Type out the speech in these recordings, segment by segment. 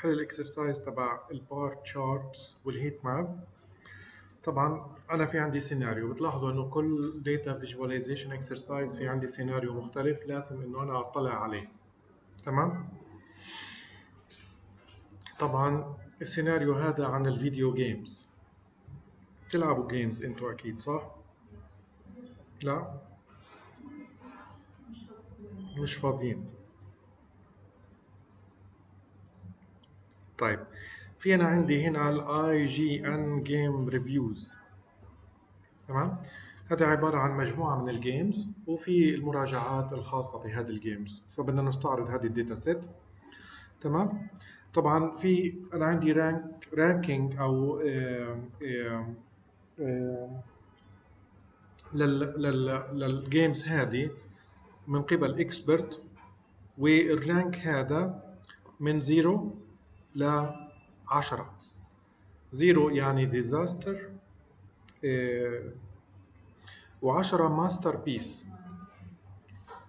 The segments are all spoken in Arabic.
حل ال exercise تبع ال bar charts وال heat map طبعا أنا في عندي سيناريو بتلاحظوا إنه كل data visualization exercise في عندي سيناريو مختلف لازم إنه أنا أطلع عليه. تمام؟ طبعا السيناريو هذا عن ال video games تلعبوا games أنتوا أكيد صح؟ لا؟ مش فاضيين. طيب في أنا عندي هنا ال IGN game reviews تمام؟ هذا عبارة عن مجموعة من ال games وفي المراجعات الخاصة بهذه ال games فبدنا نستعرض هذه ال data set تمام؟ طبعا في أنا عندي rank ranking أو لل لل لل games هذه من قبل expert وال rank هذا من zero ل 10 zero يعني disaster و10 masterpiece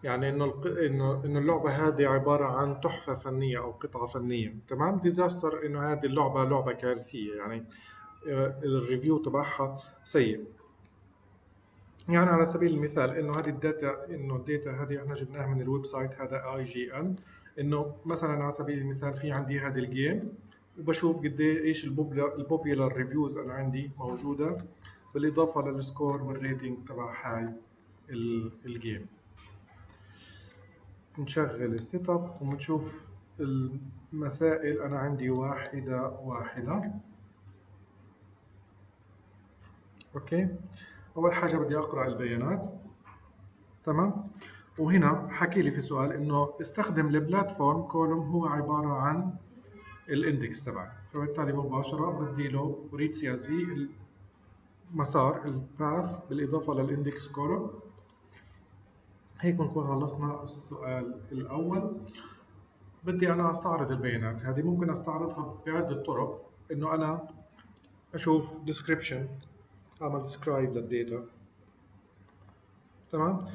يعني إنه. إنه إنه اللعبة هذه عبارة عن تحفة فنية أو قطعة فنية تمام؟ disaster إنه هذه اللعبة لعبة كارثية يعني آه، ال review تبعها سيء. يعني على سبيل المثال إنه هذه ال data إنه ال data هذه إحنا جبناها من ال website هذا IGN إنه مثلا على سبيل المثال في عندي هذه ال game وبشوف قد إيش ال popular reviews أنا عندي موجودة بالإضافة لل score وال rating تبع هاي ال game. نشغل ال setup ونشوف المسائل. أنا عندي واحدة واحدة. okay. أول حاجة بدي أقرأ البيانات. تمام. وهنا حكي لي في سؤال إنه استخدم ال platform column هو عبارة عن ال index تبعي فبالتالي مباشرة بدي له read CSV المسار ال path بالإضافة لل index column هيك بنكون خلصنا السؤال الأول. بدي أنا أستعرض البيانات. هذه ممكن أستعرضها بعدة طرق. إنه أنا أشوف description اعمل describe لل data. تمام؟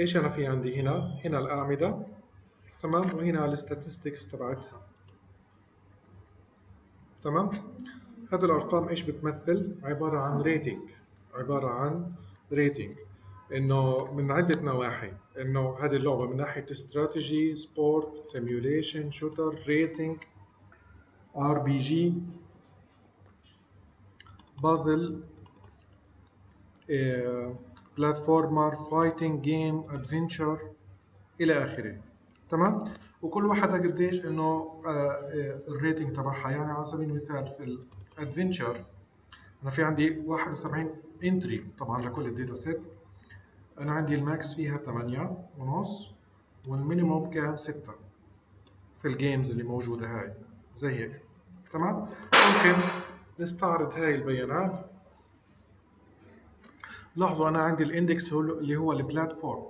إيش أنا في عندي هنا؟ هنا الأعمدة. تمام؟ وهنا ال statistics تبعتها. تمام؟ هذه الأرقام إيش بتمثل؟ عبارة عن rating عبارة عن rating إنه من عدة نواحي. إنه هذه اللعبة من ناحية strategy sport simulation shooter racing RPG puzzle platformer fighting game adventure إلى آخره. تمام؟ وكل واحدة قديش إنه آه، آه، ال rating تبعها. يعني على سبيل المثال في ال adventure أنا في عندي 71 entry طبعا لكل ال data set أنا عندي ال max فيها 8 ونص وال minimum كان 6 في ال games اللي موجودة هاي. زي هيك. تمام؟ ممكن نستعرض هاي البيانات. لاحظوا أنا عندي ال index اللي هو ال platform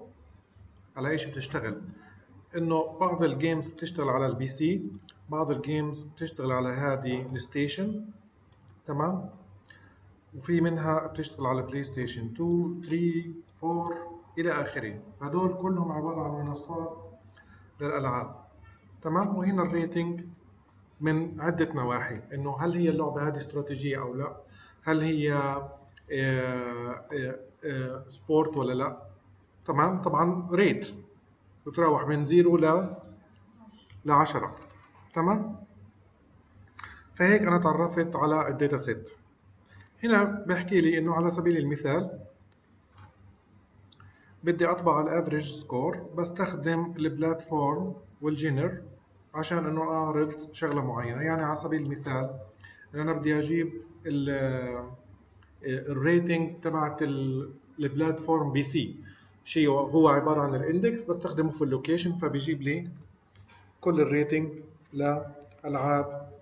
على إيش بتشتغل إنه بعض ال games بتشتغل على ال PC بعض ال games بتشتغل على هذه ال station تمام؟ وفي منها بتشتغل على PlayStation 2 3 4 إلى آخره. فهدول كلهم عبارة عن منصات للألعاب تمام؟ وهنا ال rating من عدة نواحي. إنه هل هي اللعبة هذه استراتيجية أو لا؟ هل هي sport ولا لا؟ تمام طبعا rat بتراوح من 0 ل ل 10 تمام؟ فهيك أنا تعرفت على ال data set هنا بحكي لي إنه على سبيل المثال بدي أطبع ال average score بستخدم ال platform وال genre عشان إنه أعرض شغلة معينة. يعني على سبيل المثال أنا بدي أجيب ال rating تبعت ال platform PC. شيء هو عبارة عن ال index بستخدمه في ال location فبيجيب لي كل ال rating لألعاب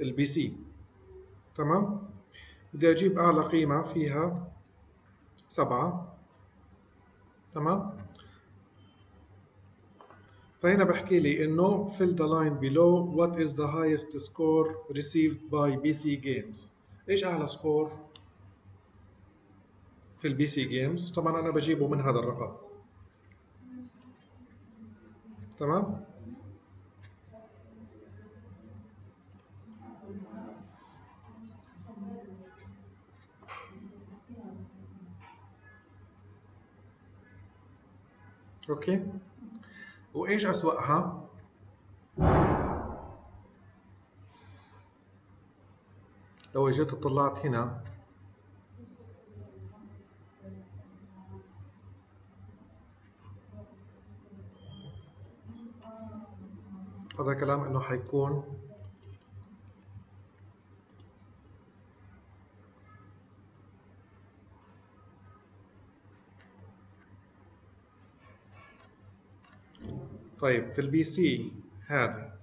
ال PC. تمام؟ بدي أجيب أعلى قيمة فيها سبعة. تمام؟ فهنا بحكي لي إنه fill the line below what is the highest score received by PC games. إيش أعلى score في ال PC games. طبعا أنا بجيبه من هذا الرقم. تمام؟ okay. وإيش أسوأها؟ لو اجيت اطلعت هنا هذا كلام إنه حيكون طيب في ال PC هذا.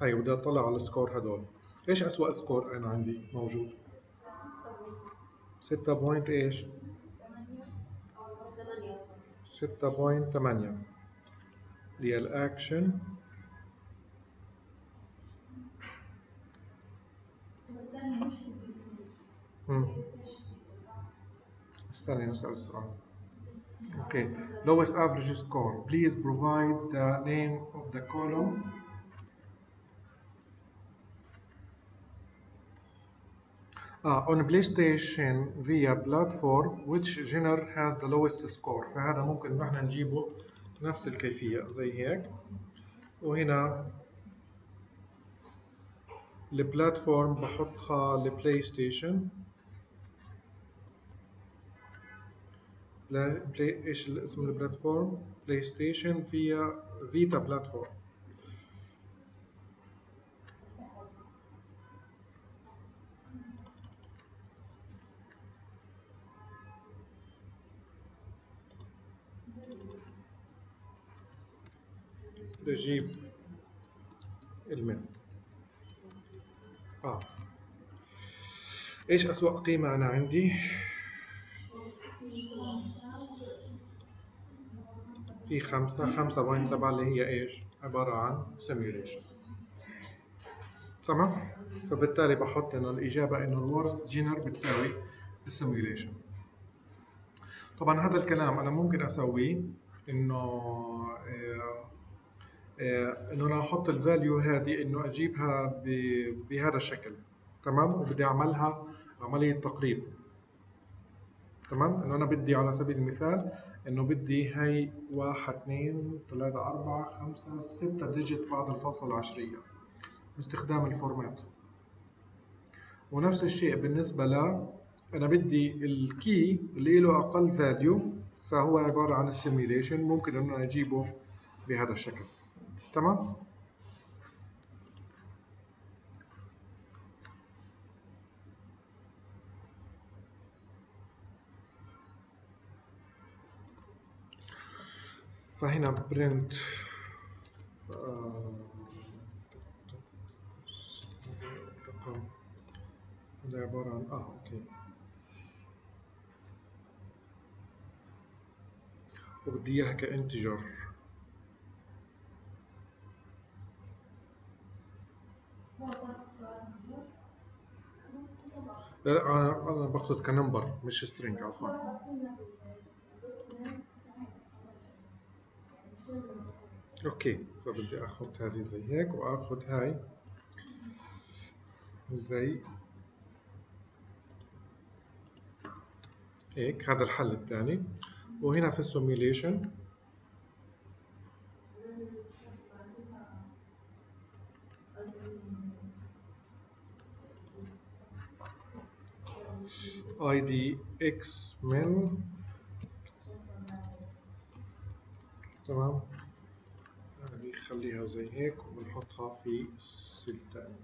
هاي بدي أطلع على السكور هدول. إيش أسوأ سكور أنا عندي موجود؟ 6 بوينت إيش؟ 6 بوينت 8 اللي هي الاكشن استني نسأل السؤال Okay, lowest average score. Please provide the name of the column. Uh, on PlayStation via platform which genre has the lowest score فهذا ممكن نحن نجيبه نفس الكيفية زي هيك وهنا البلاتفورم بحطها لبلاي ستيشن بلاي إيش اسم ال platform PlayStation فيها Vita platform بجيب المن آه. إيش أسوأ قيمة أنا عندي؟ في خمسة خمسة point سبعة اللي هي إيش؟ عبارة عن simulation تمام؟ فبالتالي بحط إنه الإجابة إنه ال worst genre بتساوي ال simulation طبعا هذا الكلام أنا ممكن أسويه إنه آه، آه، إنه أنا أحط ال value هذه إنه أجيبها بهذا الشكل تمام؟ وبدي أعملها عملية تقريب تمام؟ إنه أنا بدي على سبيل المثال إنه بدي هي واحد اثنين ثلاثة أربعة خمسة ستة digit بعد الفاصلة العشرية باستخدام ال format ونفس الشيء بالنسبة ل أنا بدي ال key اللي له أقل value فهو عبارة عن ال simulation ممكن أن أنا أجيبه بهذا الشكل تمام؟ فهنا print رقم هذا عبارة عن آه okay. وبدي إياها ك integer. لا أنا بقصد ك number مش string عفوا. okay فبدي اخذ هذه زي هيك واخذ هاي زي هيك هذا الحل الثاني وهنا في السيميليشن دي إكس من تمام. زي هيك ونحطها في سلتان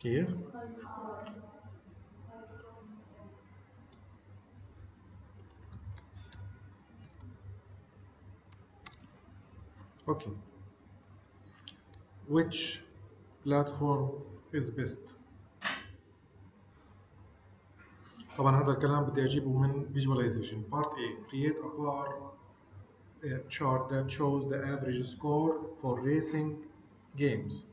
كيف؟ Which platform is best. طبعا هذا الكلام بدي أجيبه من visualization. Part A create a bar chart that shows the average score for racing games.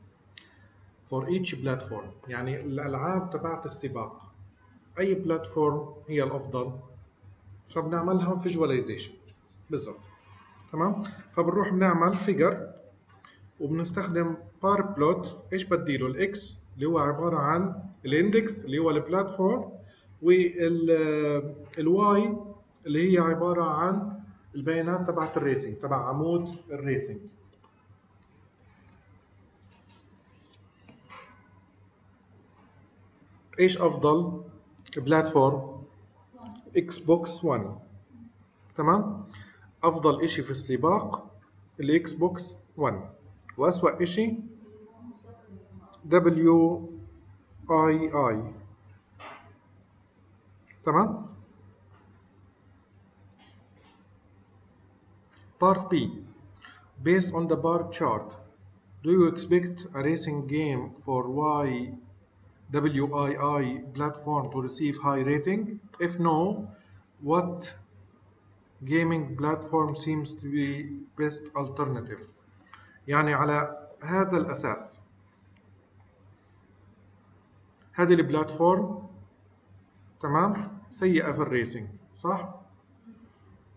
For each platform يعني الألعاب تبعت السباق. أي platform هي الأفضل. فبنعملها visualization بالضبط. تمام؟ فبنروح بنعمل figure وبنستخدم bar plot إيش بديله ال X اللي هو عبارة عن ال index اللي هو ال platform وال Y اللي هي عبارة عن البيانات تبعت ال racing تبع عمود ال racing إيش أفضل؟ platform Xbox 1 تمام؟ أفضل إشي في السباق ال Xbox 1 واسوأ اشي دبليو اي اي تمام Part B Based on the bar chart, do you expect a racing game for YWII platform to receive high rating? If no, what gaming platform seems to be best alternative? يعني على هذا الأساس هذه ال platform تمام سيئة في ال racing صح؟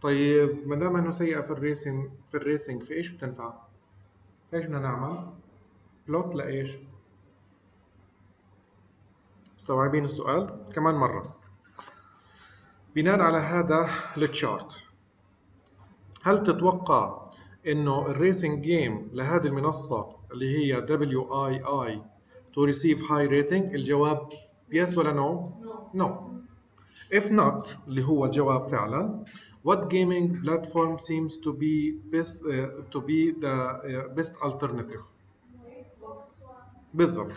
طيب ما دام إنه سيئة في ال racing في ال racing في إيش بتنفع؟ إيش بدنا نعمل؟ plot لإيش؟ مستوعبين السؤال؟ كمان مرة بناء على هذا ال chart هل تتوقع انه ال racing game لهذه المنصة اللي هي WII to receive high rating الجواب yes ولا no؟ no if not اللي هو الجواب فعلا what gaming platform seems to be best uh, to be the uh, best alternative بالضبط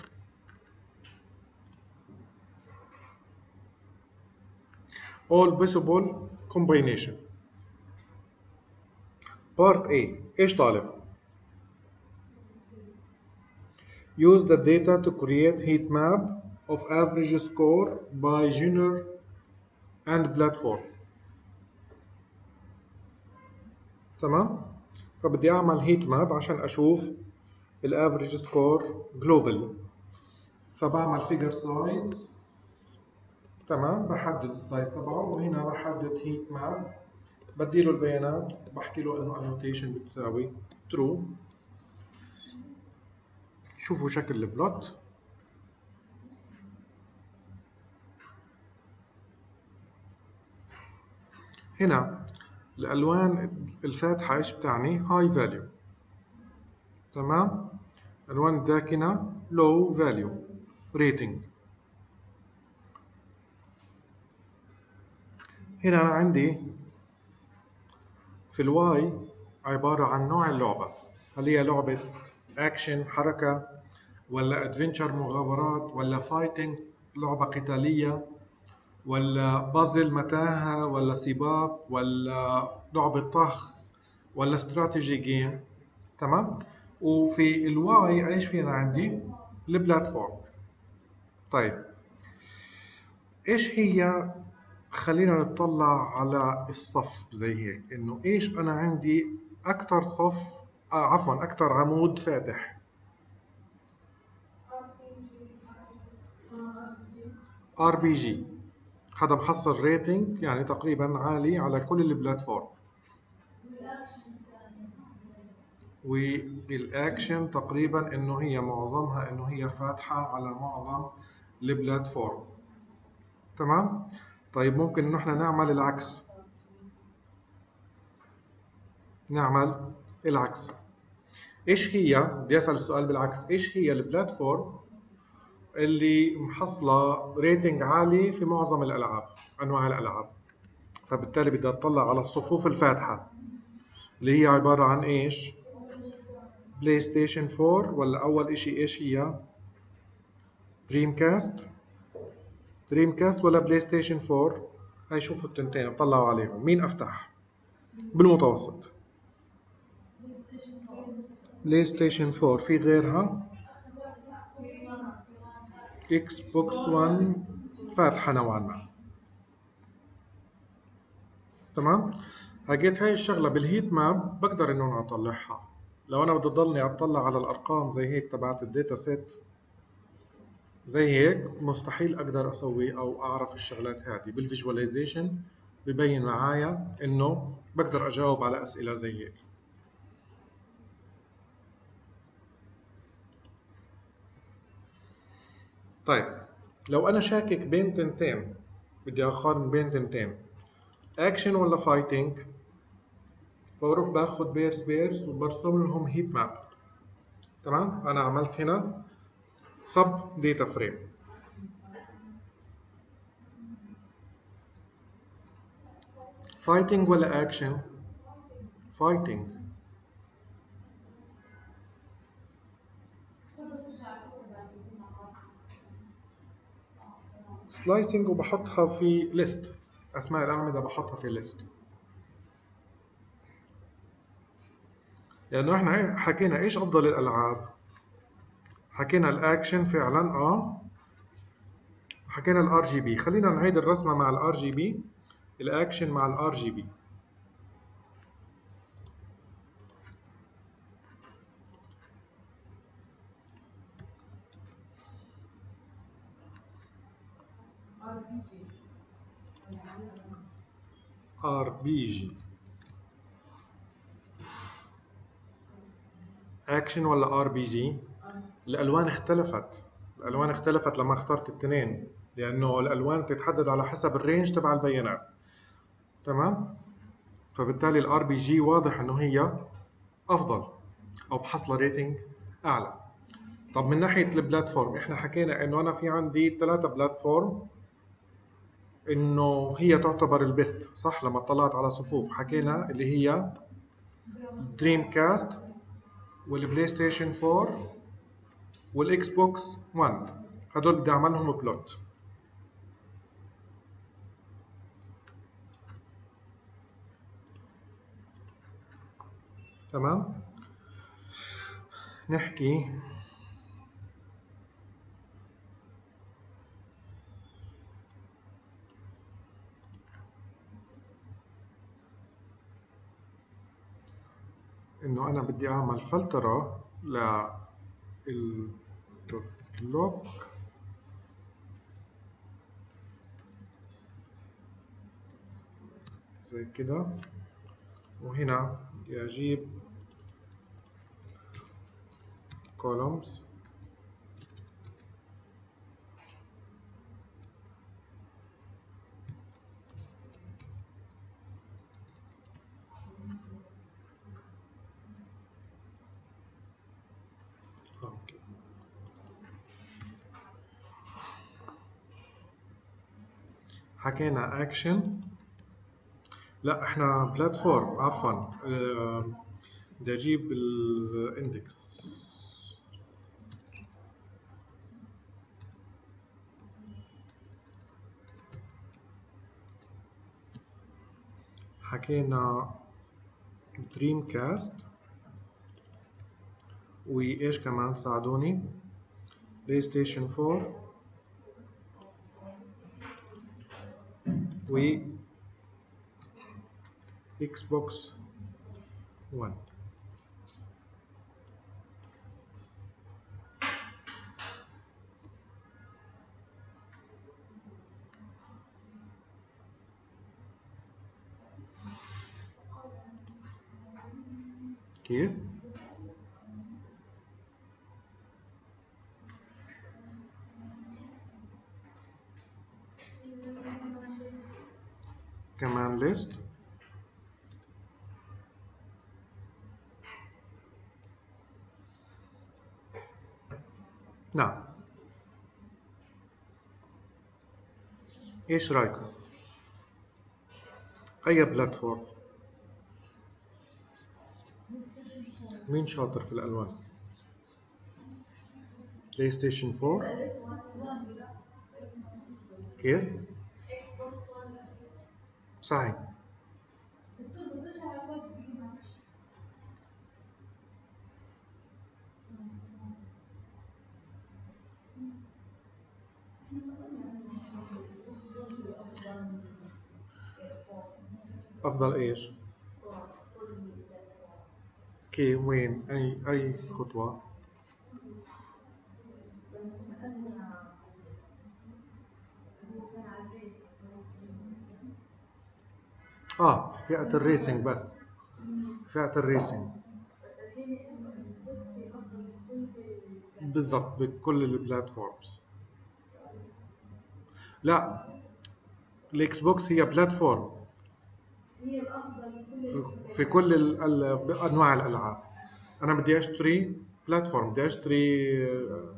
all possible combination part A. إيش طالب use the data to create heat map of average score by genre and platform تمام فبدي اعمل heat map عشان أشوف ال average score globally فبعمل figure size تمام بحدد ال size تبعه وهنا بحدد heat map بدي له البيانات بحكي له إنه annotation بتساوي. true شوفوا شكل ال plot هنا الألوان الفاتحة إيش بتعني؟ high value تمام؟ الالوان الداكنة low value rating هنا عندي في ال X عبارة عن نوع اللعبة. هل هي لعبة أكشن حركة ولا adventure مغامرات ولا fighting لعبة قتالية ولا بازل متاهة ولا سباق ولا لعبة طخ ولا strategy game تمام؟ وفي ال Y إيش فينا عندي؟ ال platform طيب. إيش هي خلينا نطلع على الصف زي هيك إنه إيش أنا عندي أكثر صف آه عفوا أكثر عمود فاتح. RPG هذا محصل rating يعني تقريبا عالي على كل ال platform وال action تقريبا إنه هي معظمها إنه هي فاتحة على معظم ال platform تمام؟ طيب ممكن انه إحنا نعمل العكس. نعمل العكس. إيش هي بدي اسال السؤال بالعكس إيش هي ال platform اللي محصلة rating عالي في معظم الألعاب أنواع الألعاب؟ فبالتالي بدي أطلع على الصفوف الفاتحة اللي هي عبارة عن إيش؟ بلاي ستيشن 4 ولا أول إشي إيش هي؟ دريم كاست دريم كاست ولا بلاي ستيشن 4 هاي شوفوا التنتين اطلعوا عليهم. مين أفتح؟ بالمتوسط. بلاي ستيشن 4 في غيرها؟ إكس بوكس 1 فاتحة نوعا ما. تمام؟ لقيت هاي الشغلة بال heat map بقدر إنه أطلعها. لو أنا بدي ضلني أطلع على الأرقام زي هيك تبعت ال data set زي هيك مستحيل أقدر أسوي أو أعرف الشغلات هذه. بال visualization ببين معايا إنه بقدر أجاوب على أسئلة زي هيك. طيب لو أنا شاكك بين تنتين بدي أقارن بين تنتين اكشن ولا fighting فبروح باخذ pairs pairs وبرسم لهم heat map تمام؟ أنا عملت هنا. sub data frame fighting ولا action fighting slicing وبحطها في list اسماء الاعمده بحطها في list لأنه إحنا حكينا إيش افضل الالعاب حكينا الأكشن فعلا آه. حكينا ال RGB خلينا نعيد الرسمة مع ال RGB ال action مع ال RGB ار بي جي اكشن ولا ار بي جي الألوان اختلفت. الألوان اختلفت لما اخترت الاثنين لأنه الألوان بتتحدد على حسب ال range تبع البيانات. تمام؟ فبالتالي الار بي جي واضح إنه هي أفضل أو بحصل rating أعلى. طب من ناحية ال platform إحنا حكينا إنه أنا في عندي ثلاثة platform إنه هي تعتبر ال best صح؟ لما طلعت على صفوف. حكينا اللي هي دريم كاست والبلاي ستيشن 4 والإكس بوكس 1 هدول بدي أعملهم plot. تمام؟ نحكي. إنه أنا بدي أعمل فلترة للبلوك زي كده. وهنا بدي أجيب columns. حكينا اكشن لا إحنا platform عفوا بدي أجيب ال index حكينا دريم كاست وإيش كمان ساعدوني؟ بلاي ستيشن 4 و إكس بوكس 1 كيف؟ كمان ليست نعم. إيش رايكم أي platform مين شاطر في الألوان؟ بلاي ستيشن 4 كيف؟ صحيح. أفضل إيش؟ كي وين؟ أي أي خطوة؟ آه فئة الريسنج بس. فئة الريسنج. بالضبط بكل البلاتفورمز لا الإكس بوكس هي platform هي الأفضل لكل في كل انواع الألعاب. أنا بدي أشتري platform بدي أشتري آه،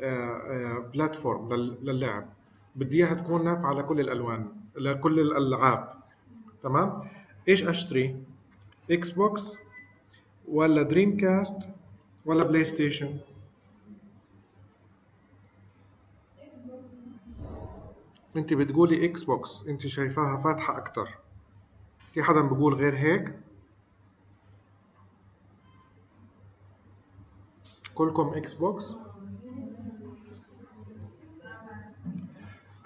آه، platform لل- للعب. بدي إياها تكون نافعة لكل الألوان لكل الألعاب. تمام؟ إيش أشتري؟ إكس بوكس ولا دريم كاست ولا بلاي ستيشن انت بتقولي Xbox انت شايفاها فاتحة أكتر. في حدا بيقول غير هيك؟ كلكم Xbox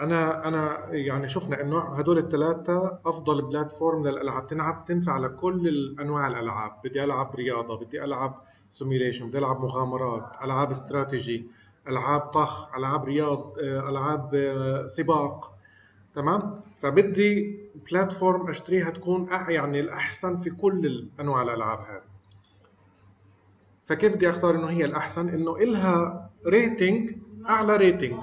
أنا أنا يعني شفنا إنه هدول الثلاثه أفضل platform للألعاب. تنعب تنفع لكل انواع الألعاب. بدي ألعب رياضة بدي ألعب simulation بدي ألعب مغامرات ألعاب استراتيجي ألعاب طخ ألعاب رياضة ألعاب سباق. تمام؟ فبدي platform اشتريها تكون يعني الأحسن في كل أنواع الألعاب هذه. فكيف بدي أختار إنه هي الأحسن؟ إنه إلها rating أعلى rating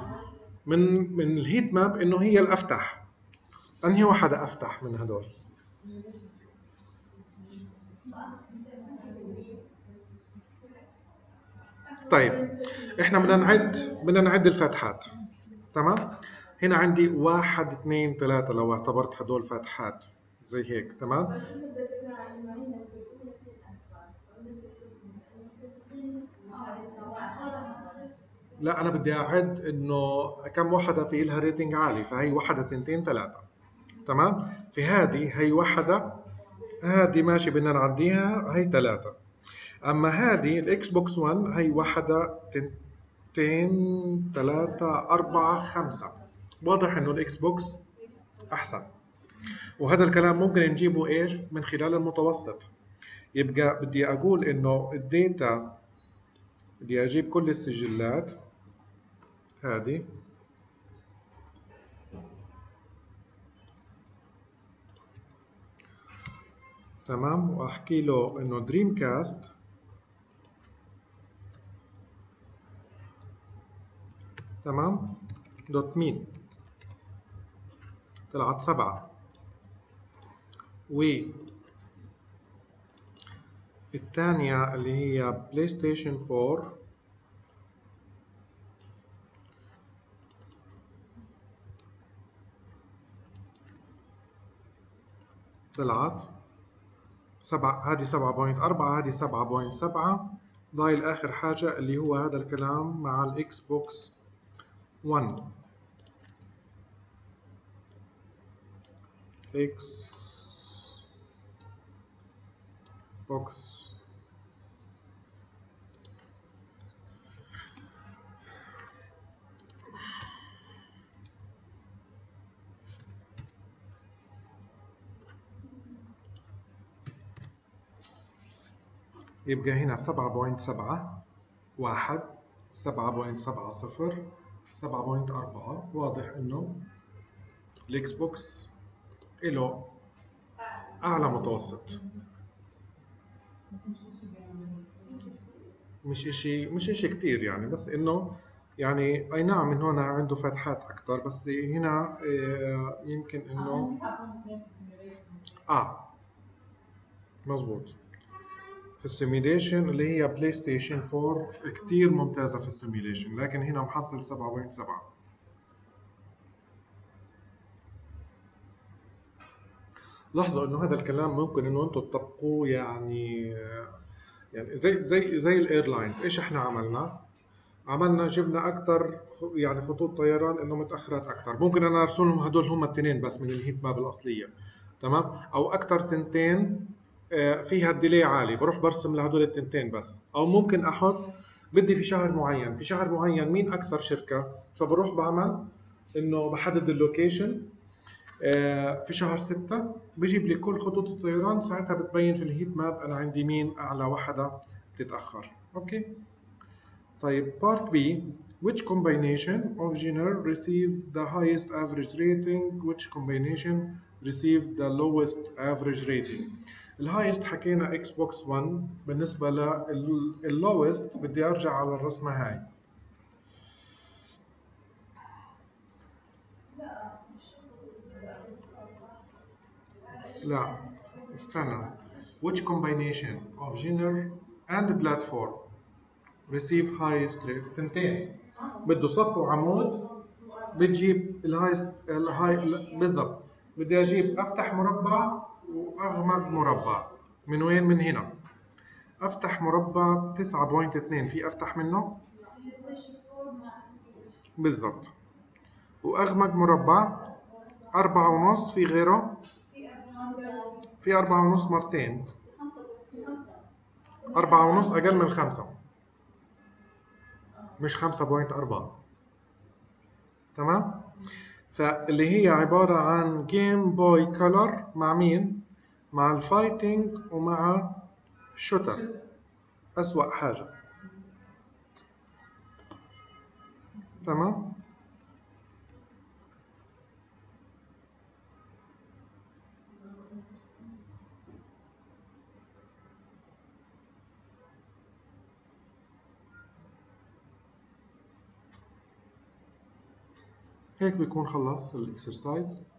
من من ال heat map إنه هي الأفتح. أنهي واحدة أفتح من هدول؟ طيب إحنا بدنا نعد بدنا نعد الفتحات. تمام؟ هنا عندي واحد اثنين ثلاثة. لو اعتبرت هدول فتحات زي هيك تمام؟ لا أنا بدي أعد إنه كم وحدة في لها ريتنج عالي فهي وحدة ثنتين ثلاثة. تمام؟ في هذه هي وحدة هذه ماشي بدنا نعديها هي ثلاثة. أما هذه ال Xbox 1 هي وحدة تنتين ثلاثة أربعة خمسة. واضح إنه ال Xbox أحسن. وهذا الكلام ممكن نجيبه إيش؟ من خلال المتوسط. يبقى بدي أقول إنه ال data بدي أجيب كل السجلات. هذه. تمام؟ وأحكي له إنه Dreamcast تمام؟ dot mean طلعت سبعة. و الثانية اللي هي PlayStation 4 طلعت سبعة هذه سبعة point أربعة هذه سبعة point سبعة. ضايل آخر حاجة اللي هو هذا الكلام مع ال Xbox 1 Xbox يبقى هنا سبعة point سبعة واحد سبعة point سبعة صفر سبعة point أربعة واضح إنه ال Xbox إله أعلى متوسط. مش إشي مش إشي كتير يعني بس إنه يعني أي نعم من هنا عنده فتحات أكتر بس هنا آه، يمكن إنه آه مظبوط في ال simulation اللي هي PlayStation 4 كتير ممتازة في ال simulation لكن هنا محصل 7.7 لاحظوا إنه هذا الكلام ممكن إنه أنتم تطبقوه يعني يعني زي زي زي ال airlines. إيش إحنا عملنا؟ عملنا جبنا أكثر يعني خطوط طيران إنه متأخرات أكثر ممكن أنا أرسل لهم هدول هم التنين بس من ال heat map الأصلية. تمام؟ أو أكثر تنتين آه، فيها ال delay عالي. بروح برسم لهدول التنتين بس. أو ممكن أحط بدي في شهر معين. في شهر معين مين أكثر شركة؟ فبروح بعمل إنه بحدد ال location. في شهر ستة بيجيب لي كل خطوط الطيران ساعتها بتبين في ال heat map أنا عندي مين أعلى وحدة بتتأخر. okay؟ طيب part B which combination of genre received the highest average rating which combination received the lowest average rating. الهايست حكينا إكس بوكس 1 بالنسبة لللوست بدي أرجع على الرسمة هاي. لا استنى. Which combination of genre and platform receive highest rate? تنتين. بده صف وعمود. بتجيب ال high ال high بالضبط. بدي أجيب أفتح مربع واغمق مربع. من وين؟ من هنا. أفتح مربع 9.2 في أفتح منه؟ بالضبط. واغمق مربع أربعة ونص. في غيره؟ في أربعة ونص مرتين. أربعة ونص أقل من خمسة. مش خمسة point أربعة. تمام؟ فاللي هي عبارة عن Game Boy Color مع مين؟ مع ال fighting ومع shooter أسوأ حاجة. تمام؟ هيك بيكون خلص الاكسرسايز